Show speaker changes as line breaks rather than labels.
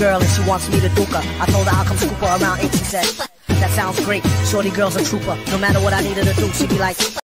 girl and she wants me to duke her. I told her I'll come scoop her around 8. She that sounds great. Shorty girl's a trooper. No matter what I needed to do, she'd be like,